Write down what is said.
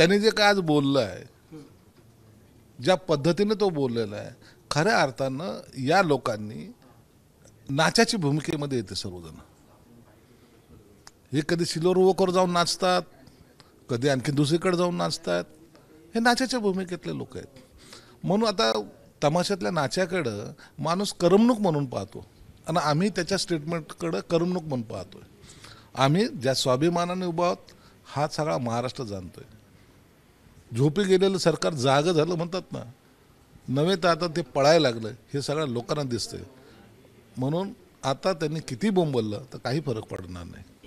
त्याने जे काय आज बोललं आहे ज्या पद्धतीने तो बोललेला आहे खऱ्या अर्थानं या लोकांनी नाचाची भूमिकेमध्ये येते सर्वजण. हे कधी सिल्वर वोकवर जाऊन नाचतात कधी आणखी दुसरीकडे जाऊन नाचतात हे नाचाच्या भूमिकेतले लोक आहेत. म्हणून आता तमाशातल्या नाच्याकडं माणूस करमणूक म्हणून पाहतो. आणि आम्ही त्याच्या स्टेटमेंटकडं करमणूक म्हणून पाहतोय. आम्ही ज्या स्वाभिमानाने उभा आहोत हा सगळा महाराष्ट्र जाणतोय. झोपी गेलेलं सरकार जागं झालं म्हणतात ना. नव्हे तर आता ते पळायला लागलं हे सगळ्या लोकांना दिसतंय. म्हणून आता त्यांनी किती बोंबललं तर काही फरक पडणार नाही.